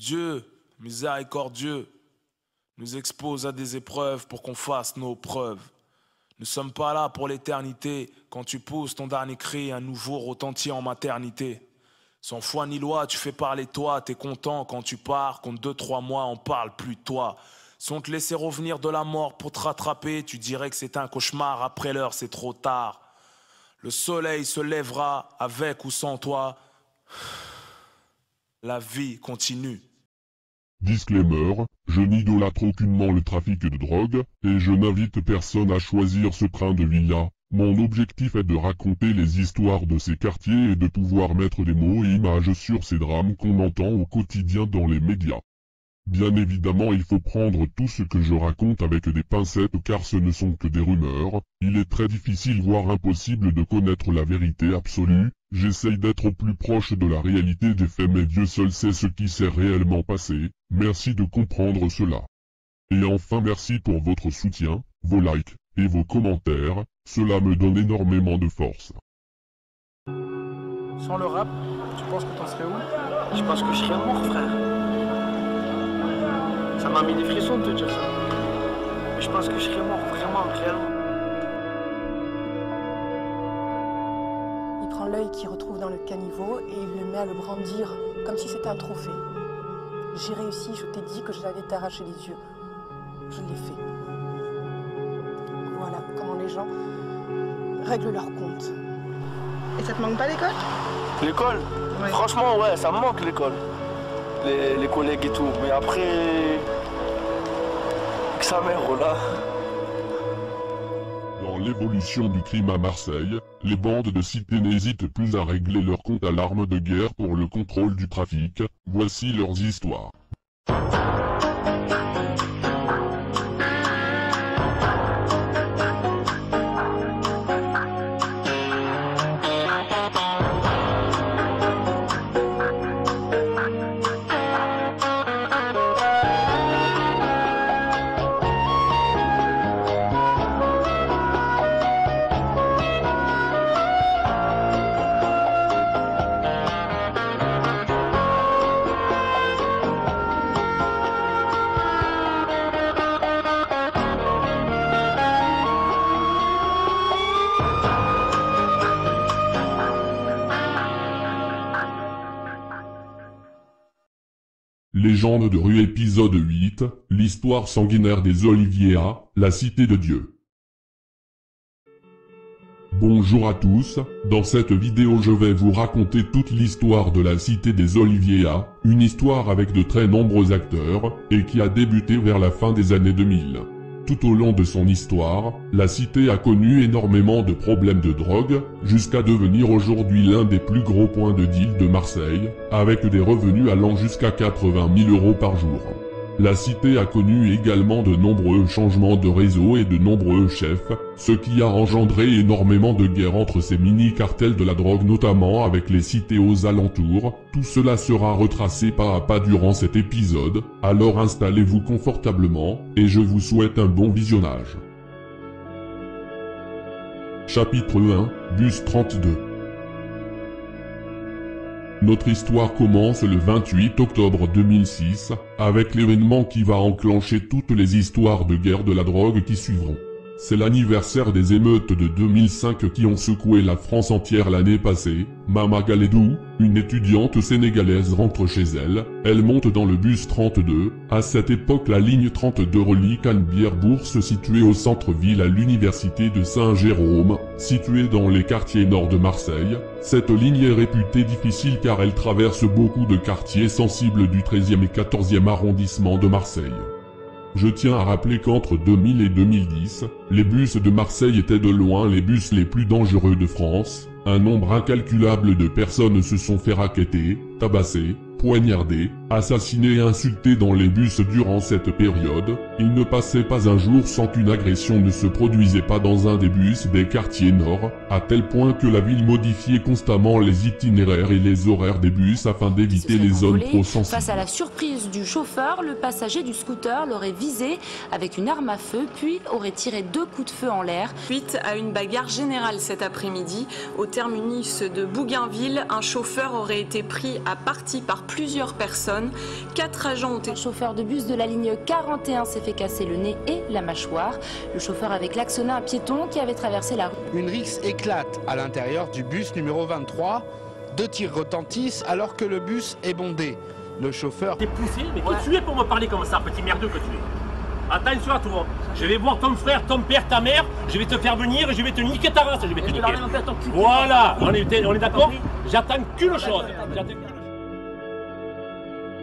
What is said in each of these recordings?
Dieu, miséricordieux, nous expose à des épreuves pour qu'on fasse nos preuves. Ne sommes pas là pour l'éternité. Quand tu pousses ton dernier cri, un nouveau retentit en maternité. Sans foi ni loi, tu fais parler toi, t'es content quand tu pars, compte deux, trois mois, on parle plus de toi. Si on te laissait revenir de la mort pour te rattraper, tu dirais que c'est un cauchemar, après l'heure c'est trop tard. Le soleil se lèvera avec ou sans toi. La vie continue. Disclaimer, je n'idolâtre aucunement le trafic de drogue, et je n'invite personne à choisir ce train de vie-là. Mon objectif est de raconter les histoires de ces quartiers et de pouvoir mettre des mots et images sur ces drames qu'on entend au quotidien dans les médias. Bien évidemment il faut prendre tout ce que je raconte avec des pincettes car ce ne sont que des rumeurs, il est très difficile voire impossible de connaître la vérité absolue, j'essaye d'être au plus proche de la réalité des faits mais Dieu seul sait ce qui s'est réellement passé, merci de comprendre cela. Et enfin merci pour votre soutien, vos likes, et vos commentaires, cela me donne énormément de force. Sans le rap, tu penses que t'en serais où? Je pense que je serais mort, frère. Ça m'a mis des frissons de te dire ça. Mais je pense que je serais mort, vraiment, réellement. Prend l'œil qu'il retrouve dans le caniveau et il le met à le brandir comme si c'était un trophée. J'ai réussi, je t'ai dit que je l'avais t'arracher les yeux. Je l'ai fait. Voilà comment les gens règlent leur compte. Et ça te manque pas l'école? L'école? Ouais. Franchement, ouais, ça me manque l'école. Les, les collègues et tout. Mais après. Que sa mère, là. Dans l'évolution du crime à Marseille, les bandes de cité n'hésitent plus à régler leur compte à l'arme de guerre pour le contrôle du trafic, voici leurs histoires. Légende de rue épisode 8, l'histoire sanguinaire des Oliviera, la cité de Dieu. Bonjour à tous, dans cette vidéo je vais vous raconter toute l'histoire de la cité des Oliviera, une histoire avec de très nombreux acteurs, et qui a débuté vers la fin des années 2000. Tout au long de son histoire, la cité a connu énormément de problèmes de drogue, jusqu'à devenir aujourd'hui l'un des plus gros points de deal de Marseille, avec des revenus allant jusqu'à 80 000 euros par jour. La cité a connu également de nombreux changements de réseau et de nombreux chefs, ce qui a engendré énormément de guerres entre ces mini-cartels de la drogue notamment avec les cités aux alentours, tout cela sera retracé pas à pas durant cet épisode, alors installez-vous confortablement, et je vous souhaite un bon visionnage. Chapitre 1, Bus 32 notre histoire commence le 28 octobre 2006, avec l'événement qui va enclencher toutes les histoires de guerre de la drogue qui suivront. C'est l'anniversaire des émeutes de 2005 qui ont secoué la France entière l'année passée. Mama Galedou, une étudiante sénégalaise rentre chez elle, elle monte dans le bus 32. À cette époque la ligne 32 relie Canebière-Bourse située au centre-ville à l'université de Saint-Jérôme, située dans les quartiers nord de Marseille. Cette ligne est réputée difficile car elle traverse beaucoup de quartiers sensibles du 13e et 14e arrondissement de Marseille. Je tiens à rappeler qu'entre 2000 et 2010, les bus de Marseille étaient de loin les bus les plus dangereux de France. Un nombre incalculable de personnes se sont fait raqueter, tabasser, poignarder, assassiner et insulter dans les bus durant cette période. Il ne passait pas un jour sans qu'une agression ne se produisait pas dans un des bus des quartiers nord, à tel point que la ville modifiait constamment les itinéraires et les horaires des bus afin d'éviter les zones trop sensibles. Face à la surprise du chauffeur, le passager du scooter l'aurait visé avec une arme à feu, puis aurait tiré deux coups de feu en l'air. Suite à une bagarre générale cet après-midi, au terminus de Bougainville, un chauffeur aurait été pris a parti par plusieurs personnes. Quatre agents ont été... Le chauffeur de bus de la ligne 41 s'est fait casser le nez et la mâchoire. Le chauffeur avait klaxonné un piéton qui avait traversé la rue. Une rixe éclate à l'intérieur du bus numéro 23. Deux tirs retentissent alors que le bus est bondé. Le chauffeur... T'es poussé Mais qui tu es pour me parler comme ça, petit merdeux que tu es Attention à toi. Je vais voir ton frère, ton père, ta mère. Je vais te faire venir et je vais te niquer ta race. Je vais te niquer. Voilà, on est, on est d'accord J'attends qu'une chose.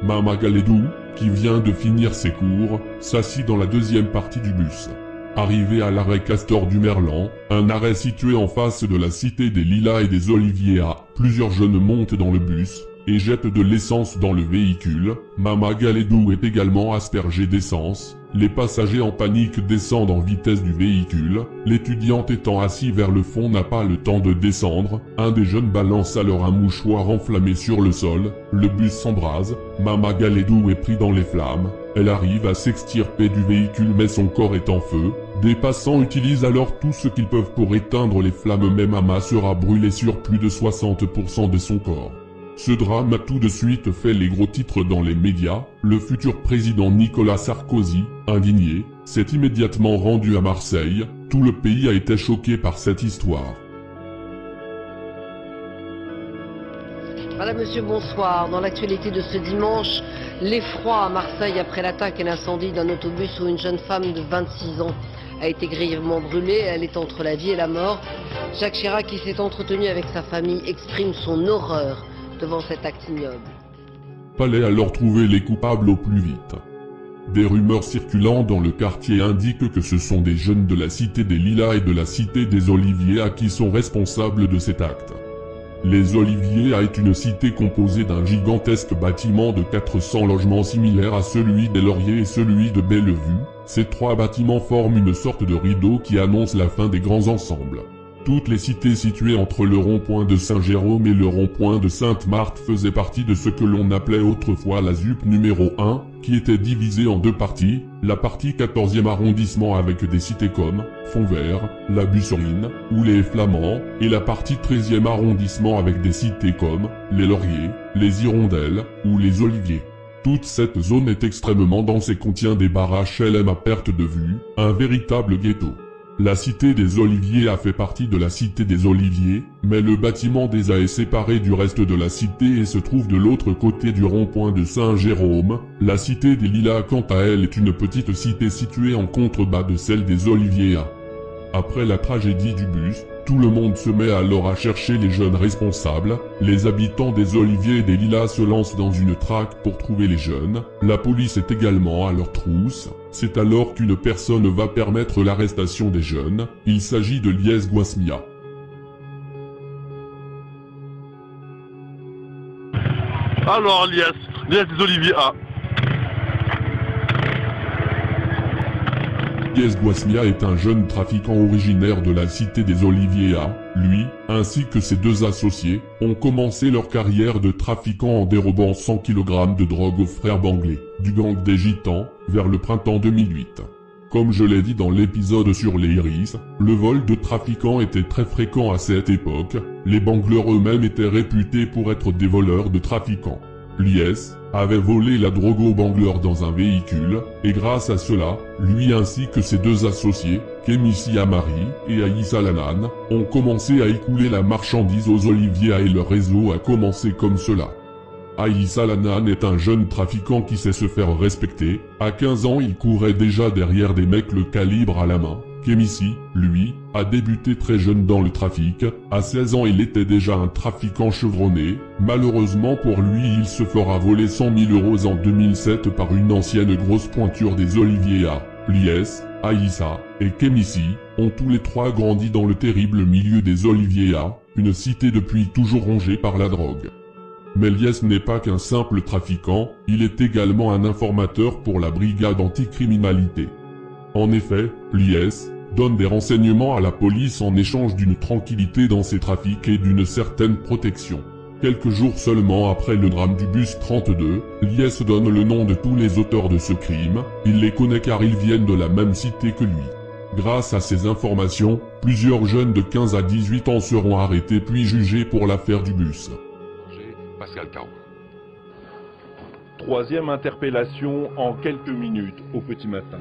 Mama Galedou, qui vient de finir ses cours, s'assit dans la deuxième partie du bus. Arrivé à l'arrêt Castor du Merlan, un arrêt situé en face de la cité des Lilas et des Oliviers plusieurs jeunes montent dans le bus, et jettent de l'essence dans le véhicule. Mama Galedou est également aspergée d'essence. Les passagers en panique descendent en vitesse du véhicule. L'étudiante étant assis vers le fond n'a pas le temps de descendre. Un des jeunes balance alors un mouchoir enflammé sur le sol. Le bus s'embrase. Mama Galedou est pris dans les flammes. Elle arrive à s'extirper du véhicule mais son corps est en feu. Des passants utilisent alors tout ce qu'ils peuvent pour éteindre les flammes mais Mama sera brûlée sur plus de 60% de son corps. Ce drame a tout de suite fait les gros titres dans les médias. Le futur président Nicolas Sarkozy, indigné, s'est immédiatement rendu à Marseille. Tout le pays a été choqué par cette histoire. Madame, Monsieur, bonsoir. Dans l'actualité de ce dimanche, l'effroi à Marseille après l'attaque et l'incendie d'un autobus où une jeune femme de 26 ans a été grièvement brûlée. Elle est entre la vie et la mort. Jacques Chirac, qui s'est entretenu avec sa famille, exprime son horreur devant cet acte ignoble. Fallait alors trouver les coupables au plus vite. Des rumeurs circulant dans le quartier indiquent que ce sont des jeunes de la cité des Lilas et de la cité des Oliviers à qui sont responsables de cet acte. Les Oliviers est une cité composée d'un gigantesque bâtiment de 400 logements similaires à celui des Lauriers et celui de Bellevue. Ces trois bâtiments forment une sorte de rideau qui annonce la fin des grands ensembles. Toutes les cités situées entre le rond-point de Saint-Jérôme et le rond-point de Sainte-Marthe faisaient partie de ce que l'on appelait autrefois la ZUP numéro 1, qui était divisée en deux parties, la partie 14e arrondissement avec des cités comme Fontvert, la Busserine, ou les Flamands, et la partie 13e arrondissement avec des cités comme les Lauriers, les Hirondelles, ou les Oliviers. Toute cette zone est extrêmement dense et contient des barrages LM à perte de vue, un véritable ghetto. La cité des Oliviers a fait partie de la cité des Oliviers, mais le bâtiment des A est séparé du reste de la cité et se trouve de l'autre côté du rond-point de Saint-Jérôme. La cité des Lilas quant à elle est une petite cité située en contrebas de celle des Oliviers. Après la tragédie du bus, tout le monde se met alors à chercher les jeunes responsables. Les habitants des Oliviers et des Lilas se lancent dans une traque pour trouver les jeunes. La police est également à leur trousse. C'est alors qu'une personne va permettre l'arrestation des jeunes. Il s'agit de Lies Guasmia. Alors Lies, Lies des Oliviers A. Lies Guasmia est un jeune trafiquant originaire de la cité des Oliviers A. Lui, ainsi que ses deux associés, ont commencé leur carrière de trafiquant en dérobant 100 kg de drogue aux frères Banglais, du gang des Gitans, vers le printemps 2008. Comme je l'ai dit dans l'épisode sur les Iris, le vol de trafiquants était très fréquent à cette époque, les bangleurs eux-mêmes étaient réputés pour être des voleurs de trafiquants. Lies avait volé la drogue aux bangleurs dans un véhicule, et grâce à cela, lui ainsi que ses deux associés, Kemissi Amari et Aïssa Lanan, ont commencé à écouler la marchandise aux Oliviers et leur réseau a commencé comme cela. Aïssa Lanan est un jeune trafiquant qui sait se faire respecter. À 15 ans, il courait déjà derrière des mecs le calibre à la main. Kemissi, lui, a débuté très jeune dans le trafic. À 16 ans, il était déjà un trafiquant chevronné. Malheureusement pour lui, il se fera voler 100 000 euros en 2007 par une ancienne grosse pointure des Oliviers A. Lies, Aïssa et Kemissi ont tous les trois grandi dans le terrible milieu des Oliviers A, une cité depuis toujours rongée par la drogue. Mais Lies n'est pas qu'un simple trafiquant, il est également un informateur pour la brigade anticriminalité. En effet, Lies donne des renseignements à la police en échange d'une tranquillité dans ses trafics et d'une certaine protection. Quelques jours seulement après le drame du bus 32, Lies donne le nom de tous les auteurs de ce crime, il les connaît car ils viennent de la même cité que lui. Grâce à ces informations, plusieurs jeunes de 15 à 18 ans seront arrêtés puis jugés pour l'affaire du bus. Troisième interpellation en quelques minutes au petit matin.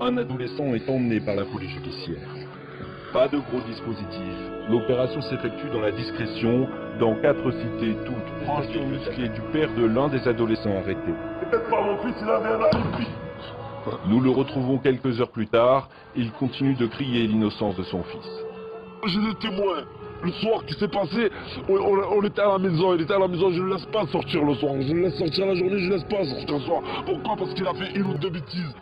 Un adolescent est emmené par la police judiciaire. Pas de gros dispositifs. L'opération s'effectue dans la discrétion, dans quatre cités toutes proches du musclé du père de l'un des adolescents arrêtés. Peut-être pas mon fils, il avait un alibi. Nous le retrouvons quelques heures plus tard. Il continue de crier l'innocence de son fils. J'ai des témoins. Le soir qui s'est passé, on, était à la maison, il était à la maison, je ne le laisse pas sortir le soir. Je le laisse sortir la journée, je ne laisse pas sortir le soir. Pourquoi? Parce qu'il a fait une ou deux bêtises.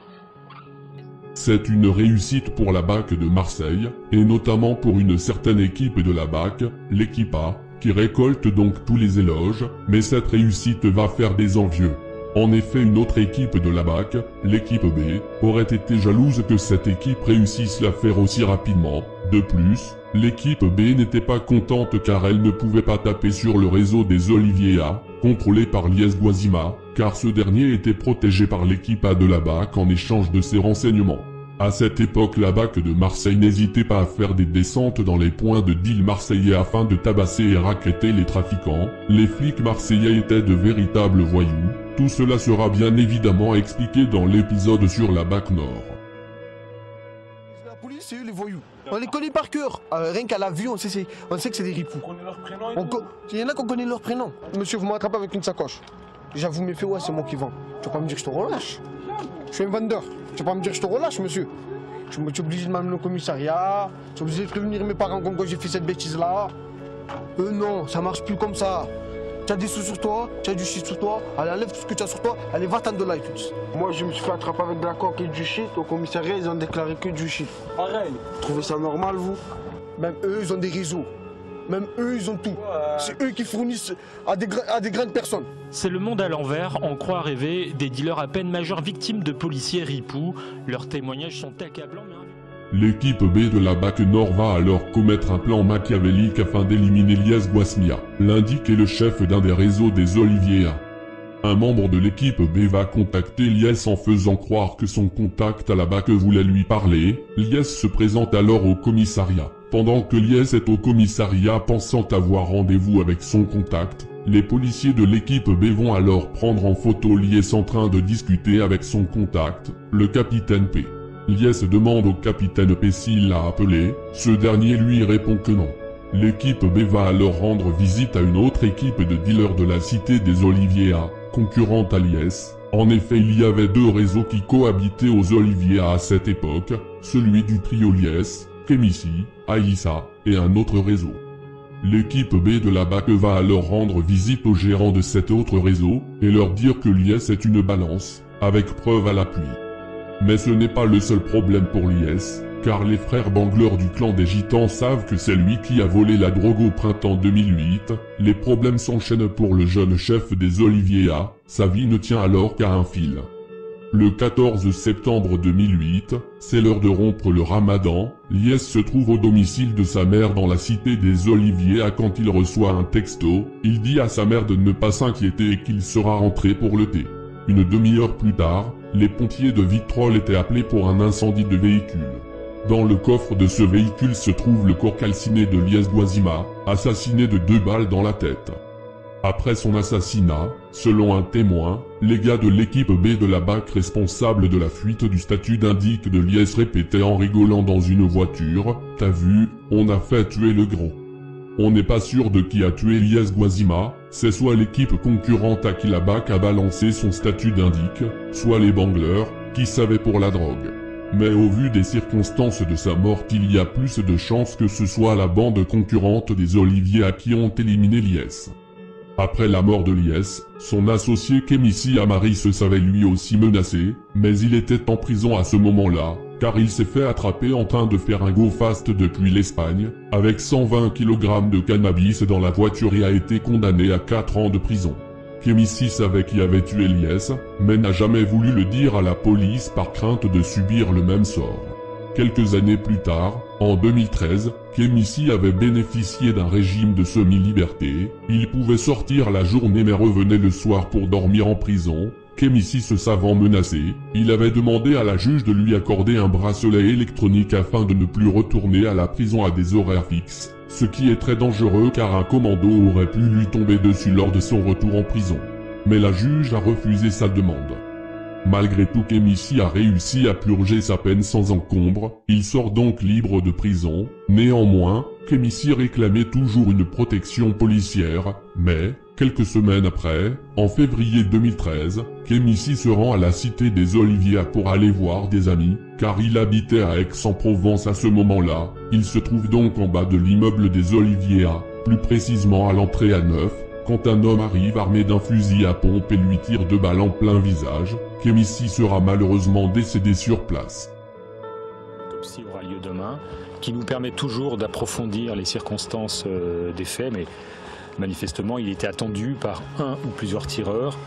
C'est une réussite pour la BAC de Marseille, et notamment pour une certaine équipe de la BAC, l'équipe A, qui récolte donc tous les éloges, mais cette réussite va faire des envieux. En effet, une autre équipe de la BAC, l'équipe B, aurait été jalouse que cette équipe réussisse l'affaire aussi rapidement. De plus, l'équipe B n'était pas contente car elle ne pouvait pas taper sur le réseau des Olivier A, contrôlé par Lies Guazima, car ce dernier était protégé par l'équipe A de la BAC en échange de ses renseignements. À cette époque, la BAC de Marseille n'hésitait pas à faire des descentes dans les points de deal marseillais afin de tabasser et racketter les trafiquants. Les flics marseillais étaient de véritables voyous. Tout cela sera bien évidemment expliqué dans l'épisode sur la BAC Nord. On les connaît par cœur. Euh, rien qu'à la vue, on sait, c'est- on sait que c'est des ripoux. On connaît leur prénom et On tout. co- Il y en a qu'on connaît leur prénom. Monsieur, vous m'attrapez avec une sacoche. Déjà, vous me faites, ouais, c'est moi qui vends. Tu vas pas me dire que je te relâche. Je suis un vendeur. Tu vas pas me dire que je te relâche, monsieur. Tu me- tu es obligé de m'amener au commissariat. Tu es obligé de prévenir mes parents comme quoi j'ai fait cette bêtise-là. Euh, non, ça marche plus comme ça. Tu as des sous sur toi, tu as du shit sur toi. Allez, enlève tout ce que tu as sur toi. Allez, va t'en de là, tout de suite. Moi, je me suis fait attraper avec de la coque et du shit. Au commissariat, ils ont déclaré que du shit. Pareil. Vous trouvez ça normal, vous? Même eux, ils ont des réseaux. Même eux, ils ont tout. C'est eux qui fournissent à des, gra- à des grandes personnes. C'est le monde à l'envers, en croit rêver, des dealers à peine majeurs victimes de policiers ripoux. Leurs témoignages sont accablants mais L'équipe B de la BAC Nord va alors commettre un plan machiavélique afin d'éliminer Lies Guasmia, l'indique est le chef d'un des réseaux des Olivier A. Un membre de l'équipe B va contacter Lies en faisant croire que son contact à la BAC voulait lui parler. Lies se présente alors au commissariat. Pendant que Lies est au commissariat pensant avoir rendez-vous avec son contact, les policiers de l'équipe B vont alors prendre en photo Lies en train de discuter avec son contact, le capitaine P. Lies demande au capitaine P s'il l'a appelé, ce dernier lui répond que non. L'équipe B va alors rendre visite à une autre équipe de dealers de la cité des Olivier A, concurrente à Lies. En effet, il y avait deux réseaux qui cohabitaient aux Olivier A à cette époque, celui du trio Lies, Kémissi, Aïssa, et un autre réseau. L'équipe B de la BAC va alors rendre visite aux gérants de cet autre réseau, et leur dire que Lies est une balance, avec preuve à l'appui. Mais ce n'est pas le seul problème pour Lies, car les frères Bangleur du clan des Gitans savent que c'est lui qui a volé la drogue au printemps 2008. Les problèmes s'enchaînent pour le jeune chef des Olivier A, sa vie ne tient alors qu'à un fil. Le 14 septembre 2008, c'est l'heure de rompre le ramadan, Lies se trouve au domicile de sa mère dans la cité des Oliviers A quand il reçoit un texto, il dit à sa mère de ne pas s'inquiéter et qu'il sera rentré pour le thé. Une demi-heure plus tard, les pompiers de Vitrolles étaient appelés pour un incendie de véhicule. Dans le coffre de ce véhicule se trouve le corps calciné de Lies Guazima, assassiné de deux balles dans la tête. Après son assassinat, selon un témoin, les gars de l'équipe B de la BAC responsable de la fuite du statut d'indique de Lies répétait en rigolant dans une voiture, T'as vu, on a fait tuer le gros. On n'est pas sûr de qui a tué Lies Guazima, c'est soit l'équipe concurrente à qui la BAC a balancé son statut d'indique, soit les bangleurs, qui savaient pour la drogue. Mais au vu des circonstances de sa mort, il y a plus de chances que ce soit la bande concurrente des Oliviers à qui ont éliminé Lies. Après la mort de Lies, son associé Kémissi Amari se savait lui aussi menacé, mais il était en prison à ce moment-là, car il s'est fait attraper en train de faire un go fast depuis l'Espagne, avec 120 kg de cannabis dans la voiture et a été condamné à 4 ans de prison. Kémissi savait qui avait tué Lies, mais n'a jamais voulu le dire à la police par crainte de subir le même sort. Quelques années plus tard, en 2013, Kémissi avait bénéficié d'un régime de semi-liberté, il pouvait sortir la journée mais revenait le soir pour dormir en prison, Kémissi se savant menacé, il avait demandé à la juge de lui accorder un bracelet électronique afin de ne plus retourner à la prison à des horaires fixes, ce qui est très dangereux car un commando aurait pu lui tomber dessus lors de son retour en prison. mais la juge a refusé sa demande. Malgré tout Kémissi a réussi à purger sa peine sans encombre, il sort donc libre de prison. Néanmoins, Kémissi réclamait toujours une protection policière, mais, quelques semaines après, en février 2013, Kémissi se rend à la cité des Oliviers pour aller voir des amis, car il habitait à Aix-en-Provence à ce moment-là. Il se trouve donc en bas de l'immeuble des Oliviers, plus précisément à l'entrée à neuf, quand un homme arrive armé d'un fusil à pompe et lui tire deux balles en plein visage, Kémissi sera malheureusement décédé sur place. Qui nous permet toujours d'approfondir les circonstances euh, des faits, mais manifestement il était attendu par un ou plusieurs tireurs.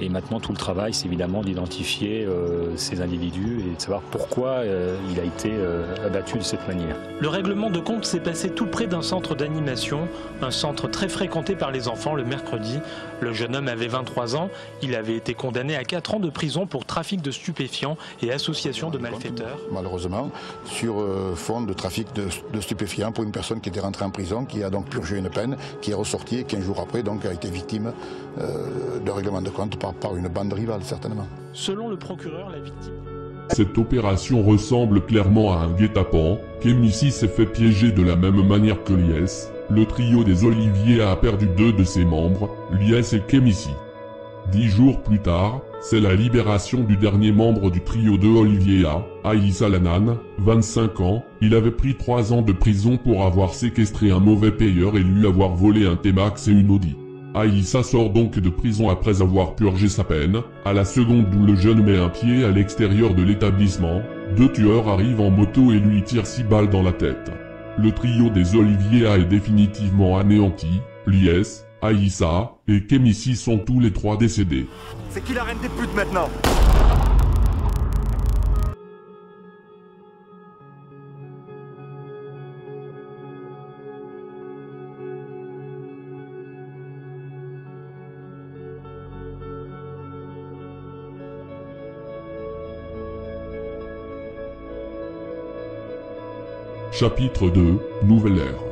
Et maintenant, tout le travail, c'est évidemment d'identifier euh, ces individus et de savoir pourquoi euh, il a été euh, abattu de cette manière. Le règlement de compte s'est passé tout près d'un centre d'animation, un centre très fréquenté par les enfants le mercredi. Le jeune homme avait 23 ans. Il avait été condamné à 4 ans de prison pour trafic de stupéfiants et association de malfaiteurs. Malheureusement, sur fond de trafic de, de, stupéfiants pour une personne qui était rentrée en prison, qui a donc purgé une peine, qui est ressortie et 15 jours après donc a été victime de règlement de compte par, une bande rivale, certainement. Selon le procureur, la victime... Cette opération ressemble clairement à un guet-apens. Kémissi s'est fait piéger de la même manière que Lies. Le trio des Oliviers a perdu deux de ses membres, Lies et Kémissi. Dix jours plus tard, c'est la libération du dernier membre du trio de Olivier A, Aïssa Lanan, 25 ans. Il avait pris trois ans de prison pour avoir séquestré un mauvais payeur et lui avoir volé un T-Max et une Audi. Aïssa sort donc de prison après avoir purgé sa peine. À la seconde où le jeune met un pied à l'extérieur de l'établissement, deux tueurs arrivent en moto et lui tirent six balles dans la tête. Le trio des Oliviers a est définitivement anéanti. Lies, Aïssa et Kemissi sont tous les trois décédés. C'est qui la reine des putes maintenant? Chapitre 2 Nouvelle ère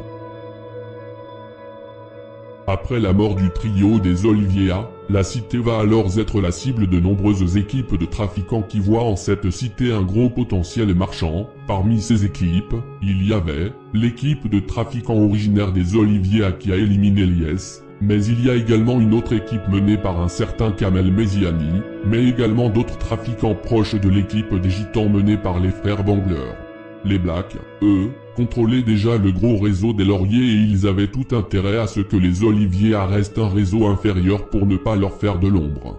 Après la mort du trio des Oliviera, la cité va alors être la cible de nombreuses équipes de trafiquants qui voient en cette cité un gros potentiel marchand. Parmi ces équipes, il y avait l'équipe de trafiquants originaires des Oliviera qui a éliminé Lies, mais il y a également une autre équipe menée par un certain Kamel Meziani, mais également d'autres trafiquants proches de l'équipe des gitans menée par les frères Bangler. Les Blacks, eux, contrôlaient déjà le gros réseau des lauriers et ils avaient tout intérêt à ce que les oliviers restent un réseau inférieur pour ne pas leur faire de l'ombre.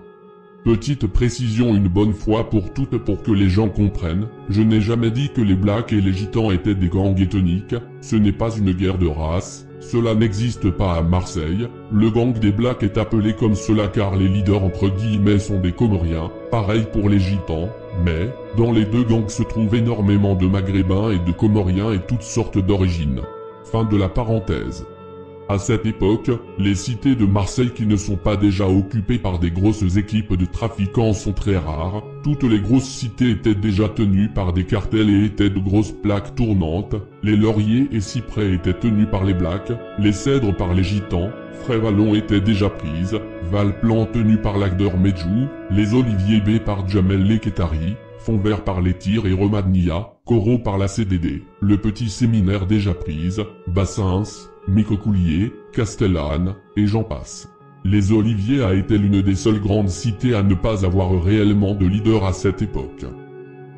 Petite précision une bonne fois pour toutes pour que les gens comprennent, je n'ai jamais dit que les Blacks et les Gitans étaient des gangs étoniques, ce n'est pas une guerre de race, cela n'existe pas à Marseille, le gang des Blacks est appelé comme cela car les leaders entre guillemets sont des Comoriens, pareil pour les Gitans, mais, dans les deux gangs se trouvent énormément de Maghrébins et de Comoriens et toutes sortes d'origines. Fin de la parenthèse. À cette époque, les cités de Marseille qui ne sont pas déjà occupées par des grosses équipes de trafiquants sont très rares. Toutes les grosses cités étaient déjà tenues par des cartels et étaient de grosses plaques tournantes. Les lauriers et cyprès étaient tenus par les blacks, les cèdres par les gitans, Frévalon était déjà prise, Valplan tenu par l'acteur Medjou, les oliviers B par Jamel Leketari, Fond vert par les tirs et Romadnia, Coro par la CDD, le petit séminaire déjà prise, Bassins, Micocoulier, Castellane, et j'en passe. Les Oliviers a été l'une des seules grandes cités à ne pas avoir réellement de leader à cette époque.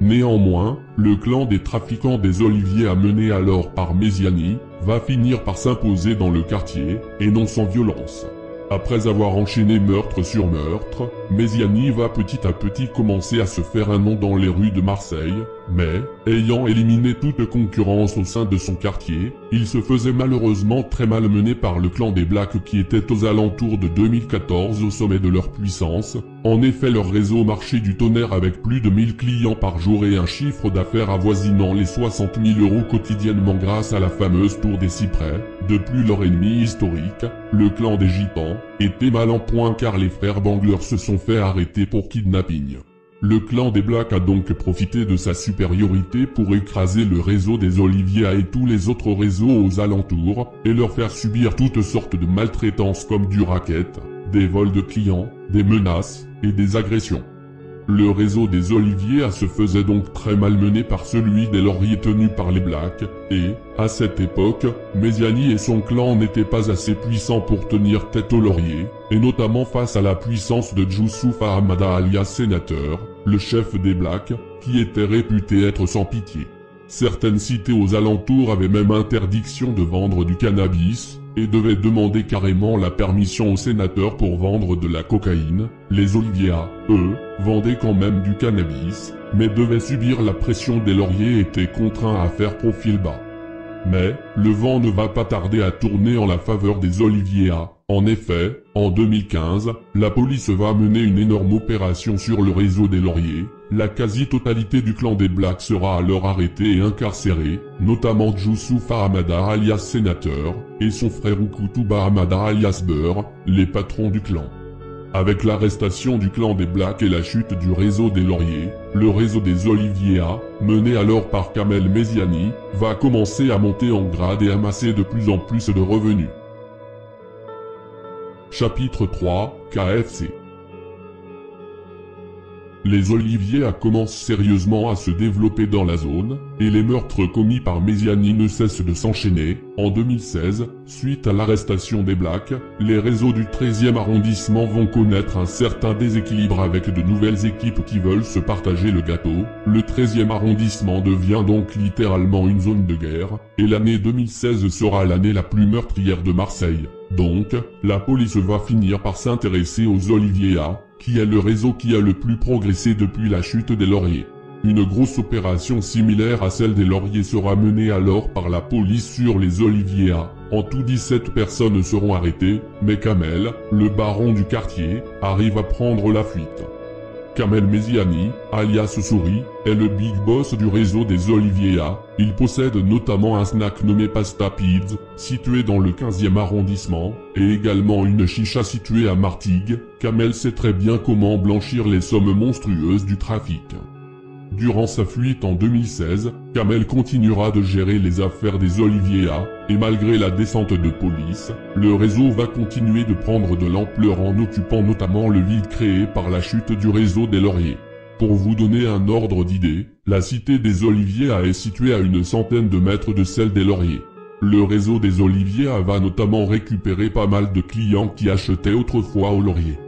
Néanmoins, le clan des trafiquants des Oliviers amené alors par Mesiani, va finir par s'imposer dans le quartier, et non sans violence. Après avoir enchaîné meurtre sur meurtre, Mesiani va petit à petit commencer à se faire un nom dans les rues de Marseille, mais, ayant éliminé toute concurrence au sein de son quartier, il se faisait malheureusement très mal mené par le clan des Blacks qui était aux alentours de 2014 au sommet de leur puissance. En effet leur réseau marchait du tonnerre avec plus de 1000 clients par jour et un chiffre d'affaires avoisinant les 60 000 euros quotidiennement grâce à la fameuse tour des cyprès. De plus leur ennemi historique, le clan des gitans, était mal en point car les frères Bangler se sont fait arrêter pour kidnapping. Le clan des Blacks a donc profité de sa supériorité pour écraser le réseau des Oliviers et tous les autres réseaux aux alentours, et leur faire subir toutes sortes de maltraitances comme du racket, des vols de clients, des menaces et des agressions. Le réseau des Oliviers se faisait donc très malmené par celui des Lauriers tenus par les Blacks, et, à cette époque, Méziani et son clan n'étaient pas assez puissants pour tenir tête aux Lauriers, et notamment face à la puissance de Youssouf Ahmada alias Sénateur, le chef des Blacks, qui était réputé être sans pitié. Certaines cités aux alentours avaient même interdiction de vendre du cannabis, et devaient demander carrément la permission au sénateur pour vendre de la cocaïne. Les Olivia, eux, vendaient quand même du cannabis, mais devaient subir la pression des lauriers et étaient contraints à faire profil bas. Mais, le vent ne va pas tarder à tourner en la faveur des Olivia. En effet, en 2015, la police va mener une énorme opération sur le réseau des Lauriers. La quasi-totalité du clan des Blacks sera alors arrêtée et incarcérée, notamment Youssouf Ahmada alias Sénateur, et son frère Ukutuba Ahmada alias Beur, les patrons du clan. Avec l'arrestation du clan des Blacks et la chute du réseau des Lauriers, le réseau des Oliviera, mené alors par Kamel Meziani, va commencer à monter en grade et amasser de plus en plus de revenus. Chapitre 3 KFC les Oliviers commencent sérieusement à se développer dans la zone, et les meurtres commis par Méziani ne cessent de s'enchaîner. En 2016, suite à l'arrestation des Blacks, les réseaux du 13e arrondissement vont connaître un certain déséquilibre avec de nouvelles équipes qui veulent se partager le gâteau. Le 13e arrondissement devient donc littéralement une zone de guerre, et l'année 2016 sera l'année la plus meurtrière de Marseille. Donc, la police va finir par s'intéresser aux Oliviers qui est le réseau qui a le plus progressé depuis la chute des Lauriers. Une grosse opération similaire à celle des Lauriers sera menée alors par la police sur les Oliviers En tout 17 personnes seront arrêtées, mais Kamel, le baron du quartier, arrive à prendre la fuite. Kamel Meziani, alias Souris, est le big boss du réseau des Oliviera. Il possède notamment un snack nommé Pasta Pids, situé dans le 15e arrondissement, et également une chicha située à Martigues. Kamel sait très bien comment blanchir les sommes monstrueuses du trafic. Durant sa fuite en 2016, Kamel continuera de gérer les affaires des Oliviera, et malgré la descente de police, le réseau va continuer de prendre de l'ampleur en occupant notamment le vide créé par la chute du réseau des Lauriers. Pour vous donner un ordre d'idée, la cité des Oliviers est située à une centaine de mètres de celle des Lauriers. Le réseau des Oliviers va notamment récupérer pas mal de clients qui achetaient autrefois aux Lauriers.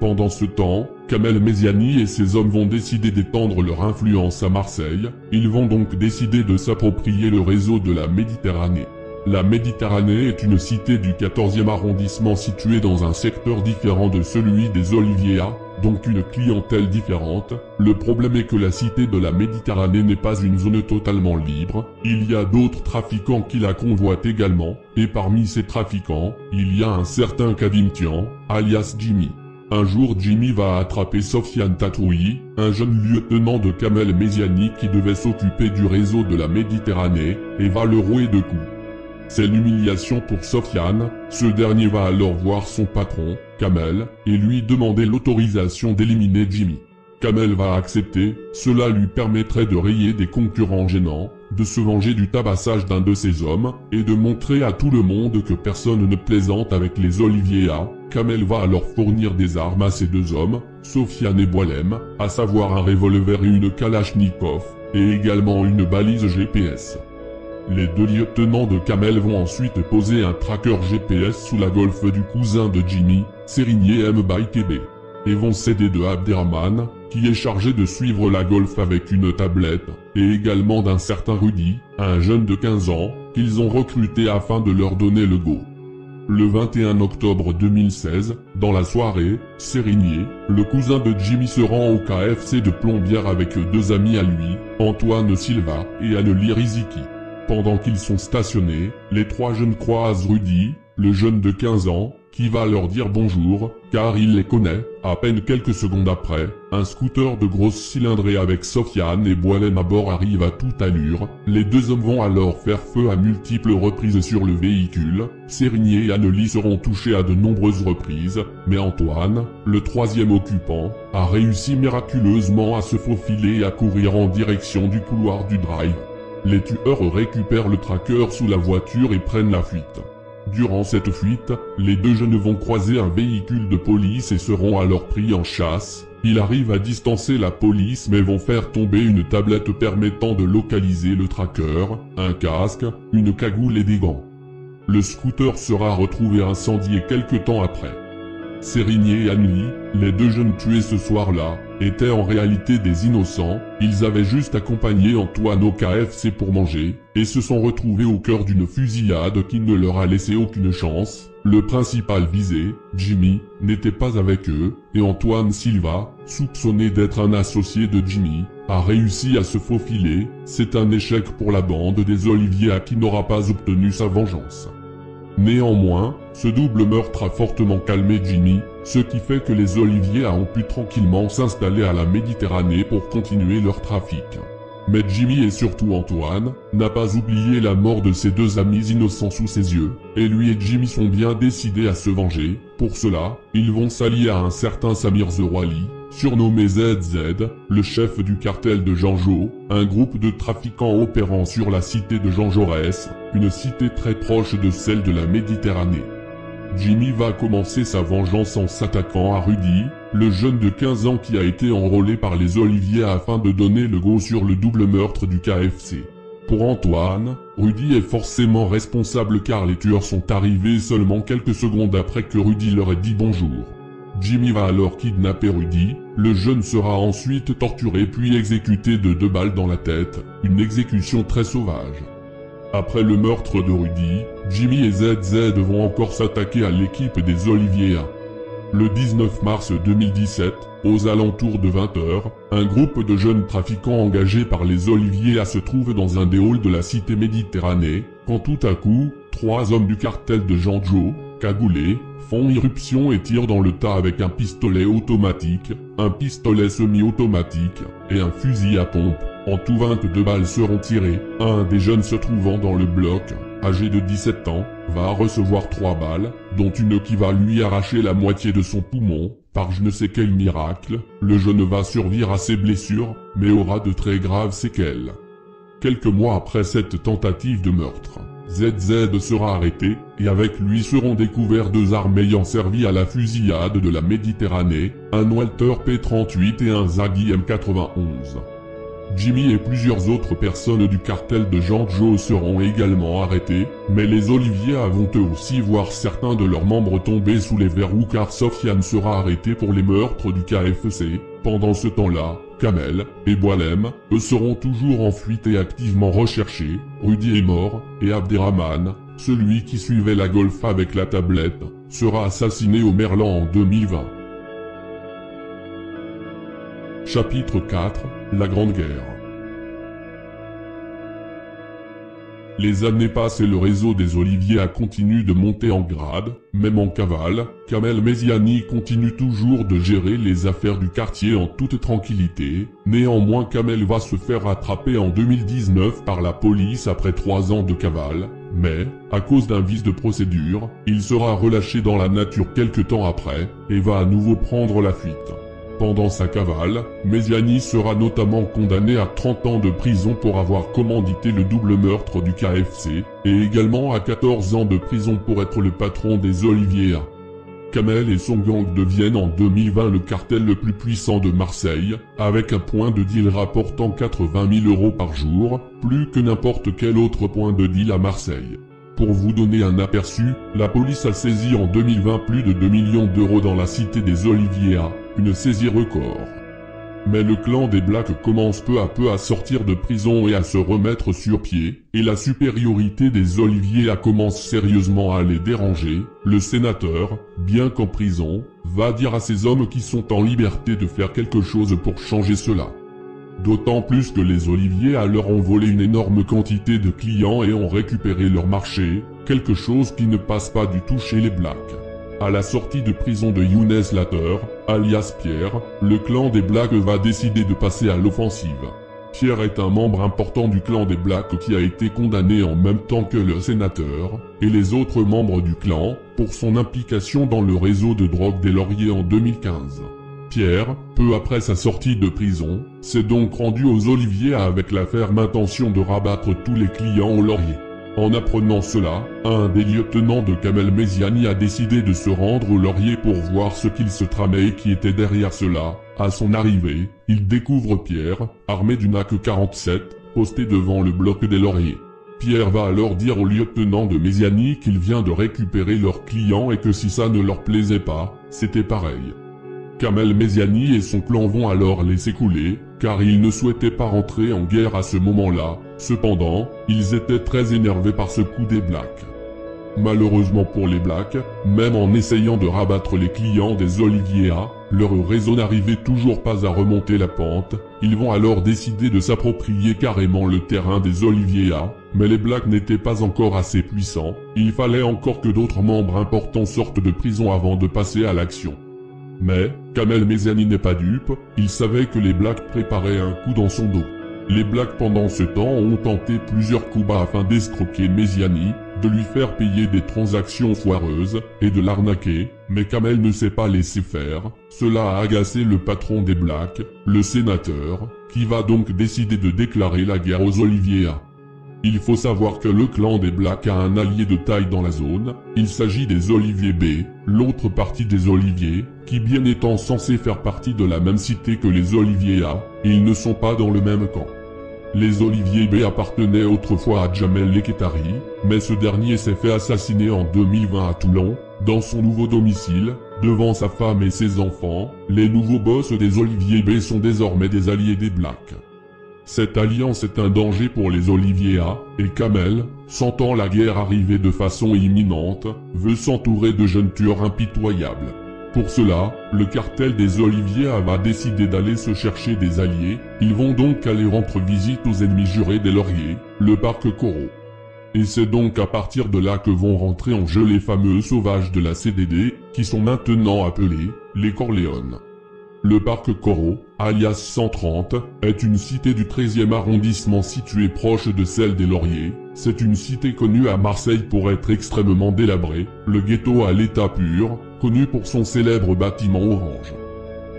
Pendant ce temps, Kamel Meziani et ses hommes vont décider d'étendre leur influence à Marseille, ils vont donc décider de s'approprier le réseau de la Méditerranée. La Méditerranée est une cité du 14e arrondissement située dans un secteur différent de celui des Oliviers, donc une clientèle différente. Le problème est que la cité de la Méditerranée n'est pas une zone totalement libre, il y a d'autres trafiquants qui la convoitent également, et parmi ces trafiquants, il y a un certain Kadim Tian, alias Jimmy. Un jour Jimmy va attraper Sofiane Tatoui, un jeune lieutenant de Kamel Meziani qui devait s'occuper du réseau de la Méditerranée, et va le rouer de coups. C'est l'humiliation pour Sofiane, ce dernier va alors voir son patron, Kamel, et lui demander l'autorisation d'éliminer Jimmy. Kamel va accepter, cela lui permettrait de rayer des concurrents gênants, de se venger du tabassage d'un de ses hommes, et de montrer à tout le monde que personne ne plaisante avec les Oliviera. Kamel va alors fournir des armes à ses deux hommes, Sofiane et Boilem, à savoir un revolver et une Kalachnikov, et également une balise GPS. Les deux lieutenants de Kamel vont ensuite poser un tracker GPS sous la golfe du cousin de Jimmy, Sérigné M. Et vont céder de Abderrahman, qui est chargé de suivre la golf avec une tablette, et également d'un certain Rudy, un jeune de 15 ans, qu'ils ont recruté afin de leur donner le go. Le 21 octobre 2016, dans la soirée, Sérigné, le cousin de Jimmy se rend au KFC de Plombière avec deux amis à lui, Antoine Silva et Annelie Riziki. Pendant qu'ils sont stationnés, les trois jeunes croisent Rudy, le jeune de 15 ans, qui va leur dire bonjour, car il les connaît. À peine quelques secondes après, un scooter de grosse cylindrée avec Sofiane et Boilem à bord arrive à toute allure. Les deux hommes vont alors faire feu à multiples reprises sur le véhicule. Sérigné et Annelie seront touchés à de nombreuses reprises, mais Antoine, le troisième occupant, a réussi miraculeusement à se faufiler et à courir en direction du couloir du drive. Les tueurs récupèrent le tracker sous la voiture et prennent la fuite. Durant cette fuite, les deux jeunes vont croiser un véhicule de police et seront alors pris en chasse. Ils arrivent à distancer la police mais vont faire tomber une tablette permettant de localiser le tracker, un casque, une cagoule et des gants. Le scooter sera retrouvé incendié quelque temps après. Sérigné et Annelie, les deux jeunes tués ce soir-là, étaient en réalité des innocents, ils avaient juste accompagné Antoine au KFC pour manger, et se sont retrouvés au cœur d'une fusillade qui ne leur a laissé aucune chance. Le principal visé, Jimmy, n'était pas avec eux, et Antoine Silva, soupçonné d'être un associé de Jimmy, a réussi à se faufiler, c'est un échec pour la bande des Olivier qui n'aura pas obtenu sa vengeance. Néanmoins, ce double meurtre a fortement calmé Jimmy, ce qui fait que les Olivier ont pu tranquillement s'installer à la Méditerranée pour continuer leur trafic. Mais Jimmy et surtout Antoine, n'a pas oublié la mort de ses deux amis innocents sous ses yeux, et lui et Jimmy sont bien décidés à se venger. Pour cela, ils vont s'allier à un certain Samir Zerwali, surnommé ZZ, le chef du cartel de Jean-Jo, un groupe de trafiquants opérant sur la cité de Jean Jaurès, une cité très proche de celle de la Méditerranée. Jimmy va commencer sa vengeance en s'attaquant à Rudy, le jeune de 15 ans qui a été enrôlé par les Olivier afin de donner le go sur le double meurtre du KFC. Pour Antoine, Rudy est forcément responsable car les tueurs sont arrivés seulement quelques secondes après que Rudy leur ait dit bonjour. Jimmy va alors kidnapper Rudy, le jeune sera ensuite torturé puis exécuté de deux balles dans la tête, une exécution très sauvage. Après le meurtre de Rudy, Jimmy et ZZ vont encore s'attaquer à l'équipe des Olivier. Le 19 mars 2017, aux alentours de 20h, un groupe de jeunes trafiquants engagés par les Olivier se trouve dans un des de la cité Méditerranée, quand tout à coup, trois hommes du cartel de Jean Joe, cagoulés, font irruption et tirent dans le tas avec un pistolet automatique, un pistolet semi-automatique et un fusil à pompe. En tout 22 balles seront tirées. Un des jeunes se trouvant dans le bloc, âgé de 17 ans, va recevoir 3 balles, dont une qui va lui arracher la moitié de son poumon. Par je ne sais quel miracle, le jeune va survivre à ses blessures, mais aura de très graves séquelles. Quelques mois après cette tentative de meurtre, ZZ sera arrêté, et avec lui seront découverts deux armes ayant servi à la fusillade de la Méditerranée, un Walter P38 et un Zaghi M91. Jimmy et plusieurs autres personnes du cartel de Jean Joe seront également arrêtés, mais les Olivier vont eux aussi voir certains de leurs membres tomber sous les verrous car Sofiane sera arrêté pour les meurtres du KFC. Pendant ce temps-là, Kamel et Boalem, eux seront toujours en fuite et activement recherchés. Rudy est mort, et Abderrahman, celui qui suivait la golf avec la tablette, sera assassiné au Merlan en 2020. Chapitre 4 La Grande Guerre. Les années passent et le réseau des Oliviers a continué de monter en grade, même en cavale, Kamel Meziani continue toujours de gérer les affaires du quartier en toute tranquillité, néanmoins Kamel va se faire attraper en 2019 par la police après trois ans de cavale, mais, à cause d'un vice de procédure, il sera relâché dans la nature quelque temps après, et va à nouveau prendre la fuite. Pendant sa cavale, Mesiani sera notamment condamné à 30 ans de prison pour avoir commandité le double meurtre du KFC, et également à 14 ans de prison pour être le patron des Oliviers. Kamel et son gang deviennent en 2020 le cartel le plus puissant de Marseille, avec un point de deal rapportant 80 000 euros par jour, plus que n'importe quel autre point de deal à Marseille. Pour vous donner un aperçu, la police a saisi en 2020 plus de 2 millions d'euros dans la cité des Oliviers une saisie record. Mais le clan des Blacks commence peu à peu à sortir de prison et à se remettre sur pied, et la supériorité des Oliviers a commencé sérieusement à les déranger. Le sénateur, bien qu'en prison, va dire à ces hommes qui sont en liberté de faire quelque chose pour changer cela. D'autant plus que les Oliviers à leur ont volé une énorme quantité de clients et ont récupéré leur marché, quelque chose qui ne passe pas du tout chez les Blacks. À la sortie de prison de Younes Latter, alias Pierre, le clan des Blacks va décider de passer à l'offensive. Pierre est un membre important du clan des Blacks qui a été condamné en même temps que le sénateur, et les autres membres du clan, pour son implication dans le réseau de drogue des Lauriers en 2015. Pierre, peu après sa sortie de prison, s'est donc rendu aux Oliviers avec la ferme intention de rabattre tous les clients aux Lauriers. En apprenant cela, un des lieutenants de Kamel Méziani a décidé de se rendre au laurier pour voir ce qu'il se tramait et qui était derrière cela. À son arrivée, il découvre Pierre, armé d'une AK-47, posté devant le bloc des lauriers. Pierre va alors dire au lieutenant de Méziani qu'il vient de récupérer leur client et que si ça ne leur plaisait pas, c'était pareil. Kamel Méziani et son clan vont alors laisser couler, car ils ne souhaitaient pas rentrer en guerre à ce moment-là. Cependant, ils étaient très énervés par ce coup des Blacks. Malheureusement pour les Blacks, même en essayant de rabattre les clients des Oliviera, leur réseau n'arrivait toujours pas à remonter la pente, ils vont alors décider de s'approprier carrément le terrain des Oliviera, mais les Blacks n'étaient pas encore assez puissants, il fallait encore que d'autres membres importants sortent de prison avant de passer à l'action. Mais, Kamel Méziani n'est pas dupe, il savait que les Blacks préparaient un coup dans son dos. Les Blacks pendant ce temps ont tenté plusieurs coups bas afin d'escroquer Méziani, de lui faire payer des transactions foireuses, et de l'arnaquer, mais Kamel ne s'est pas laissé faire, cela a agacé le patron des Blacks, le sénateur, qui va donc décider de déclarer la guerre aux Oliviera. Il faut savoir que le clan des Blacks a un allié de taille dans la zone, il s'agit des Oliviers B, l'autre partie des Oliviers, qui bien étant censés faire partie de la même cité que les Oliviers A, ils ne sont pas dans le même camp. Les Oliviers B appartenaient autrefois à Jamel Leketari, mais ce dernier s'est fait assassiner en 2020 à Toulon, dans son nouveau domicile, devant sa femme et ses enfants, les nouveaux boss des Oliviers B sont désormais des alliés des Blacks. Cette alliance est un danger pour les Oliviera, et Kamel, sentant la guerre arriver de façon imminente, veut s'entourer de jeunes tueurs impitoyables. Pour cela, le cartel des Oliviera va décider d'aller se chercher des alliés, ils vont donc aller rendre visite aux ennemis jurés des Lauriers, le parc Coro. Et c'est donc à partir de là que vont rentrer en jeu les fameux sauvages de la CDD, qui sont maintenant appelés les Corléones. Le parc Coro, alias 130, est une cité du 13e arrondissement située proche de celle des Lauriers. C'est une cité connue à Marseille pour être extrêmement délabrée, le ghetto à l'état pur, connu pour son célèbre bâtiment orange.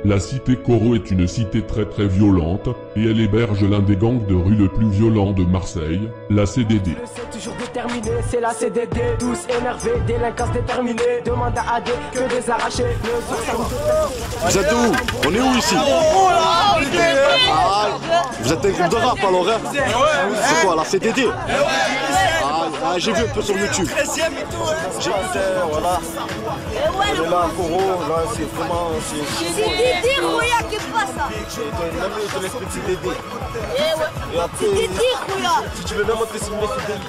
La cité Coro est une cité très très violente, et elle héberge l'un des gangs de rue le plus violent de Marseille, la CDD. toujours déterminé, c'est la CDD, tous énervés, délinquance déterminée, demande à AD que des arrachés. Vous êtes où On est où ici Vous êtes un groupe de rap alors hein C'est quoi la CDD Ah, ah, j'ai vu un peu sur YouTube. J'ai voilà. On est là là c'est vraiment. c'est- C'est Didi, Rouya, qui passe ça Même Dédé. Eh Et après, Didi, Rouya si tu veux bien montrer c'est une fidèle.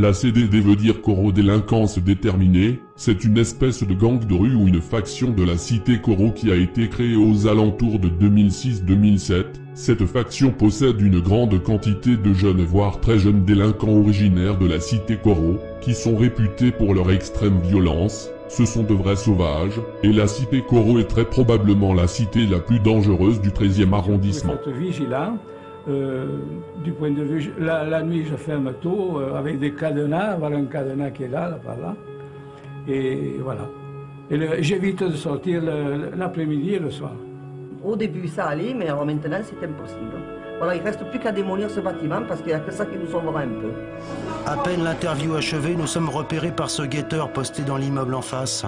La CDD veut dire Coro Délinquance Déterminée, c'est une espèce de gang de rue ou une faction de la cité Coro qui a été créée aux alentours de 2006-2007. Cette faction possède une grande quantité de jeunes voire très jeunes délinquants originaires de la cité Coro, qui sont réputés pour leur extrême violence, ce sont de vrais sauvages, et la cité Coro est très probablement la cité la plus dangereuse du 13e arrondissement. Euh, du point de vue, la, la nuit, je ferme tout euh, avec des cadenas. Voilà un cadenas qui est là, là, par là. Et voilà. Et j'évite de sortir l'après-midi et le soir. Au début, ça allait, mais alors maintenant, c'est impossible. Voilà, il ne reste plus qu'à démolir ce bâtiment parce qu'il n'y a que ça qui nous sauvera un peu. À peine l'interview achevée, nous sommes repérés par ce guetteur posté dans l'immeuble en face.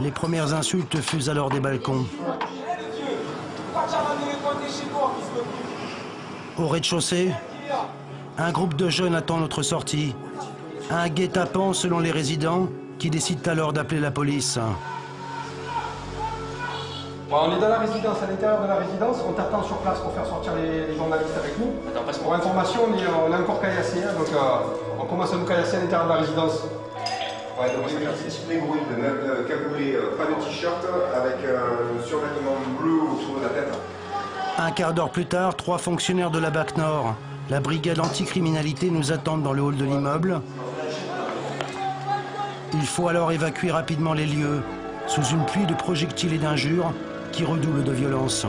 Les premières insultes fusent alors des balcons. Au rez-de-chaussée, un groupe de jeunes attend notre sortie. Un guet-apens selon les résidents qui décident alors d'appeler la police. Bon, on est dans la résidence, à l'intérieur de la résidence, on t'attend sur place pour faire sortir les, les journalistes avec nous. Pour information, on est, on est encore caillassé, hein, donc euh, on commence à nous caillasser à l'intérieur de la résidence. Même, euh, euh, euh, un. Un quart d'heure plus tard, trois fonctionnaires de la BAC Nord, la brigade anticriminalité, nous attendent dans le hall de l'immeuble. Il faut alors évacuer rapidement les lieux, sous une pluie de projectiles et d'injures qui redoublent de violence.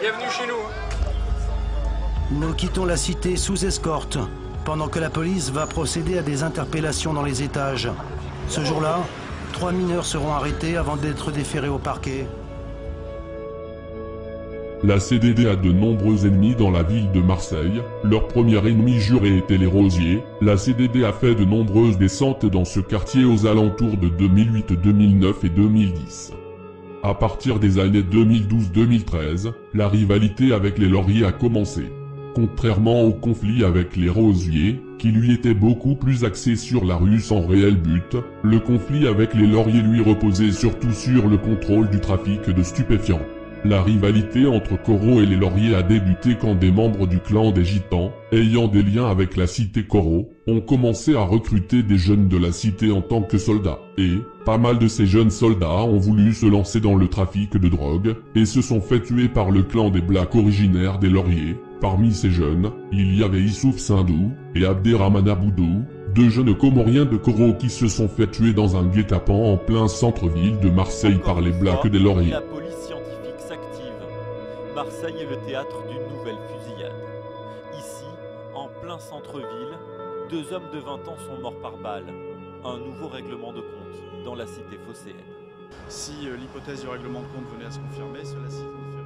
Bienvenue chez nous, Nous quittons la cité sous escorte. pendant que la police va procéder à des interpellations dans les étages. Ce jour-là, trois mineurs seront arrêtés avant d'être déférés au parquet. La CDD a de nombreux ennemis dans la ville de Marseille. Leur premier ennemi juré était les rosiers. La CDD a fait de nombreuses descentes dans ce quartier aux alentours de 2008, 2009 et 2010. À partir des années 2012-2013, la rivalité avec les lauriers a commencé. Contrairement au conflit avec les rosiers, qui lui était beaucoup plus axé sur la rue sans réel but, le conflit avec les lauriers lui reposait surtout sur le contrôle du trafic de stupéfiants. La rivalité entre Coro et les Lauriers a débuté quand des membres du clan des Gitans, ayant des liens avec la cité Coro, ont commencé à recruter des jeunes de la cité en tant que soldats. Et, pas mal de ces jeunes soldats ont voulu se lancer dans le trafic de drogue, et se sont fait tuer par le clan des Blacks originaires des Lauriers. Parmi ces jeunes, il y avait Issouf Sindou et Abderrahman Aboudou, deux jeunes comoriens de Coro qui se sont fait tuer dans un guet-apens en plein centre-ville de Marseille par les Blacks des Lauriers. Marseille est le théâtre d'une nouvelle fusillade. Ici, en plein centre-ville, deux hommes de 20 ans sont morts par balle. Un nouveau règlement de compte dans la cité phocéenne. Si euh, l'hypothèse du règlement de compte venait à se confirmer, cela signifierait...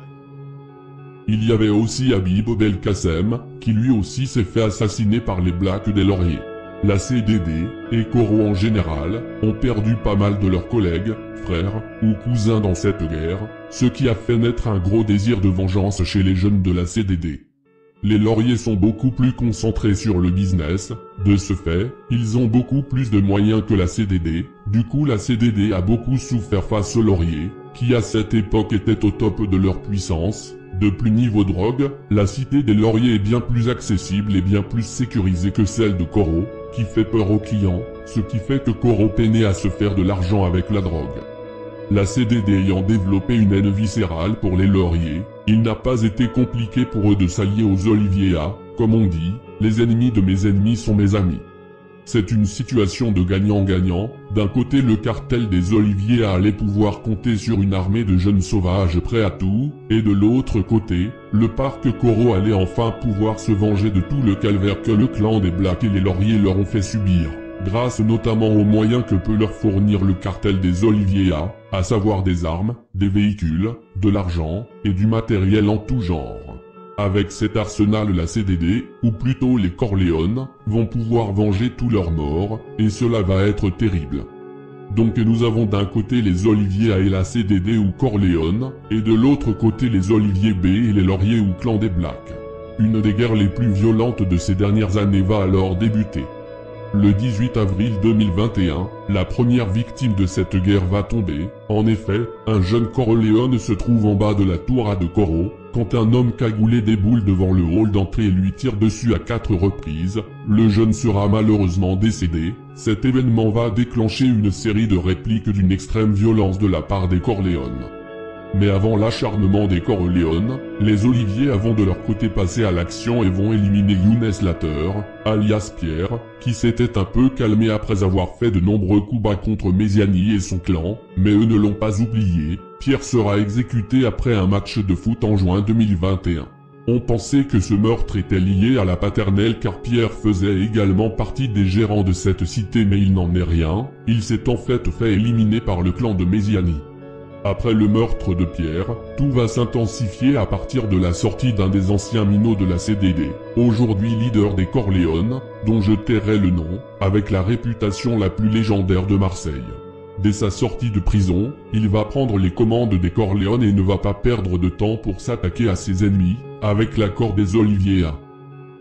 Il y avait aussi Habib Belkacem, qui lui aussi s'est fait assassiner par les Blacks des Lauriers. La CDD, et Coro en général, ont perdu pas mal de leurs collègues, frères ou cousins dans cette guerre, ce qui a fait naître un gros désir de vengeance chez les jeunes de la CDD. Les lauriers sont beaucoup plus concentrés sur le business, de ce fait, ils ont beaucoup plus de moyens que la CDD, du coup la CDD a beaucoup souffert face aux lauriers, qui à cette époque étaient au top de leur puissance, de plus niveau drogue, la cité des lauriers est bien plus accessible et bien plus sécurisée que celle de Coro, fait peur aux clients, ce qui fait que Coro peinait à se faire de l'argent avec la drogue. La CDD ayant développé une haine viscérale pour les lauriers, il n'a pas été compliqué pour eux de s'allier aux Oliviera, comme on dit, les ennemis de mes ennemis sont mes amis. C'est une situation de gagnant-gagnant, d'un côté le cartel des Oliviers allait pouvoir compter sur une armée de jeunes sauvages prêts à tout, et de l'autre côté, le parc Coro allait enfin pouvoir se venger de tout le calvaire que le clan des Blacks et les Lauriers leur ont fait subir, grâce notamment aux moyens que peut leur fournir le cartel des Oliviera, à savoir des armes, des véhicules, de l'argent, et du matériel en tout genre. Avec cet arsenal la CDD, ou plutôt les Corléones, vont pouvoir venger tous leurs morts, et cela va être terrible. Donc nous avons d'un côté les Oliviers A et la CDD ou Corléone, et de l'autre côté les Oliviers B et les Lauriers ou Clan des Blacks. Une des guerres les plus violentes de ces dernières années va alors débuter. Le 18 avril 2021, la première victime de cette guerre va tomber. En effet, un jeune Corleone se trouve en bas de la tour A de Coro, quand un homme cagoulé déboule devant le hall d'entrée et lui tire dessus à quatre reprises. Le jeune sera malheureusement décédé. Cet événement va déclencher une série de répliques d'une extrême violence de la part des Corléones. Mais avant l'acharnement des Corleones, les Oliviers vont de leur côté passer à l'action et vont éliminer Younes Latter, alias Pierre, qui s'était un peu calmé après avoir fait de nombreux coups bas contre Méziani et son clan, mais eux ne l'ont pas oublié, Pierre sera exécuté après un match de foot en juin 2021. On pensait que ce meurtre était lié à la paternelle car Pierre faisait également partie des gérants de cette cité mais il n'en est rien, il s'est en fait fait éliminer par le clan de Méziani. Après le meurtre de Pierre, tout va s'intensifier à partir de la sortie d'un des anciens minots de la CDD, aujourd'hui leader des Corléones, dont je tairai le nom, avec la réputation la plus légendaire de Marseille. Dès sa sortie de prison, il va prendre les commandes des Corléones et ne va pas perdre de temps pour s'attaquer à ses ennemis, avec l'accord des Oliviera.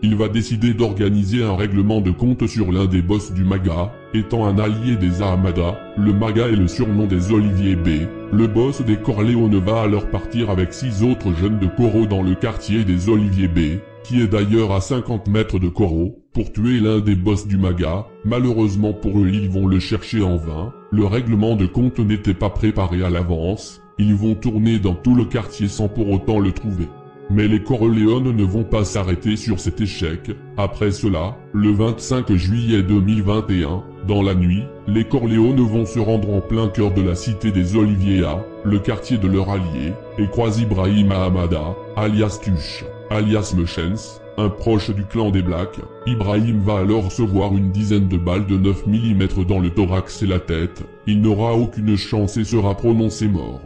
Il va décider d'organiser un règlement de compte sur l'un des boss du Maga, étant un allié des Ahamada, le Maga est le surnom des Olivier B. Le boss des Corléones va alors partir avec six autres jeunes de Coro dans le quartier des Olivier B, qui est d'ailleurs à 50 mètres de Coro, pour tuer l'un des boss du Maga. Malheureusement pour eux ils vont le chercher en vain, le règlement de compte n'était pas préparé à l'avance, ils vont tourner dans tout le quartier sans pour autant le trouver. Mais les Corleones ne vont pas s'arrêter sur cet échec. Après cela, le 25 juillet 2021, dans la nuit, les Corleones vont se rendre en plein cœur de la cité des Oliviera, le quartier de leur allié, et croisent Ibrahim Ahamada, alias Tuche. alias Mechens, un proche du clan des Blacks. Ibrahim va alors recevoir une dizaine de balles de 9 mm dans le thorax et la tête. Il n'aura aucune chance et sera prononcé mort.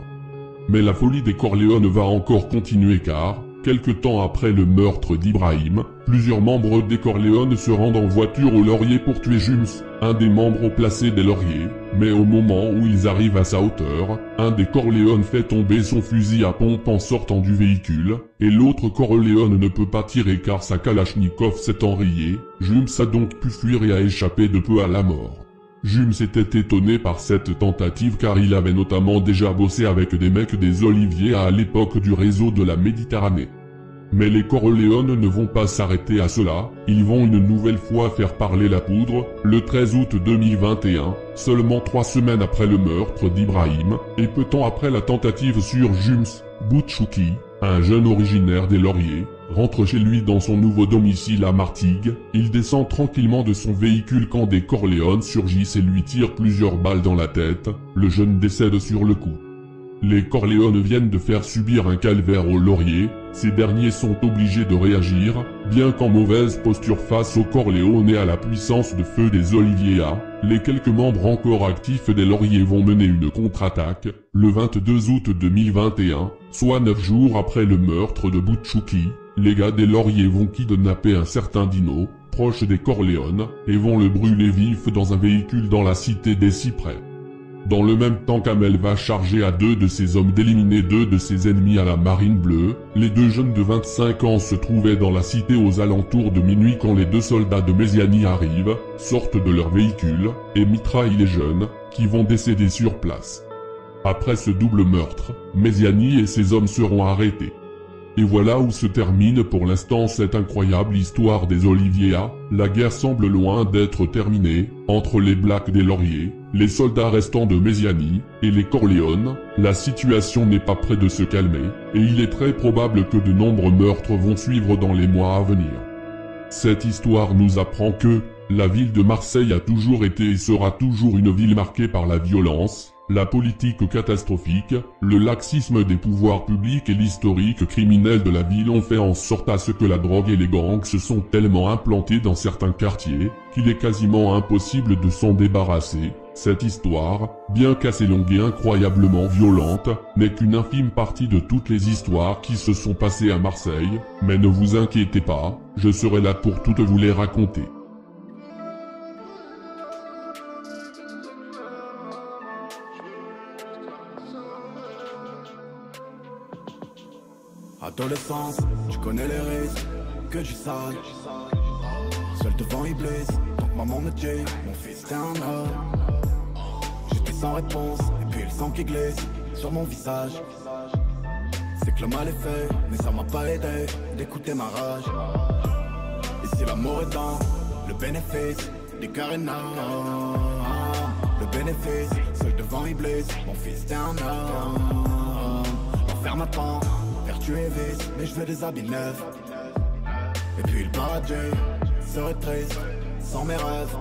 Mais la folie des Corléones va encore continuer car, Quelque temps après le meurtre d'Ibrahim, plusieurs membres des Corléones se rendent en voiture au Laurier pour tuer Jums, un des membres placés des Lauriers. Mais au moment où ils arrivent à sa hauteur, un des Corléones fait tomber son fusil à pompe en sortant du véhicule, et l'autre Corléone ne peut pas tirer car sa Kalachnikov s'est enrayée. Jums a donc pu fuir et a échappé de peu à la mort. Jums était étonné par cette tentative car il avait notamment déjà bossé avec des mecs des Oliviers à l'époque du réseau de la Méditerranée. Mais les Corleone ne vont pas s'arrêter à cela, ils vont une nouvelle fois faire parler la poudre, le 13 août 2021, seulement trois semaines après le meurtre d'Ibrahim, et peu temps après la tentative sur Jums Boutchouki, un jeune originaire des Lauriers, rentre chez lui dans son nouveau domicile à Martigues, il descend tranquillement de son véhicule quand des Corleone surgissent et lui tirent plusieurs balles dans la tête, le jeune décède sur le coup. Les Corléones viennent de faire subir un calvaire aux lauriers, ces derniers sont obligés de réagir, bien qu'en mauvaise posture face aux Corléones et à la puissance de feu des Oliviera, les quelques membres encore actifs des lauriers vont mener une contre-attaque, le 22 août 2021, soit 9 jours après le meurtre de Butchouki, les gars des lauriers vont kidnapper un certain Dino, proche des Corléones, et vont le brûler vif dans un véhicule dans la cité des Cyprès. Dans le même temps qu'Amel va charger à deux de ses hommes d'éliminer deux de ses ennemis à la marine bleue, les deux jeunes de 25 ans se trouvaient dans la cité aux alentours de minuit quand les deux soldats de Méziani arrivent, sortent de leur véhicule, et mitraillent les jeunes, qui vont décéder sur place. Après ce double meurtre, Méziani et ses hommes seront arrêtés. Et voilà où se termine pour l'instant cette incroyable histoire des Oliviera. La guerre semble loin d'être terminée, entre les Blacks des Lauriers, les soldats restants de Méziani, et les Corléones, la situation n'est pas près de se calmer, et il est très probable que de nombreux meurtres vont suivre dans les mois à venir. Cette histoire nous apprend que, la ville de Marseille a toujours été et sera toujours une ville marquée par la violence, la politique catastrophique, le laxisme des pouvoirs publics et l'historique criminel de la ville ont fait en sorte à ce que la drogue et les gangs se sont tellement implantés dans certains quartiers, qu'il est quasiment impossible de s'en débarrasser. Cette histoire, bien qu'assez longue et incroyablement violente, n'est qu'une infime partie de toutes les histoires qui se sont passées à Marseille, mais ne vous inquiétez pas, je serai là pour toutes vous les raconter. Adolescence, tu connais les risques, que du sale. Seul devant Iblis, donc maman me dit, mon fils t'es un homme. J'étais sans réponse, et puis le sang qui glisse sur mon visage. C'est que le mal est fait, mais ça m'a pas aidé d'écouter ma rage. Et si l'amour est dans le bénéfice des carénages, le bénéfice, seul devant Iblis, mon fils t'es un homme. L'enfer tu es vite, mais je veux des habits neufs. Et puis le paradis serait triste sans mes rêves.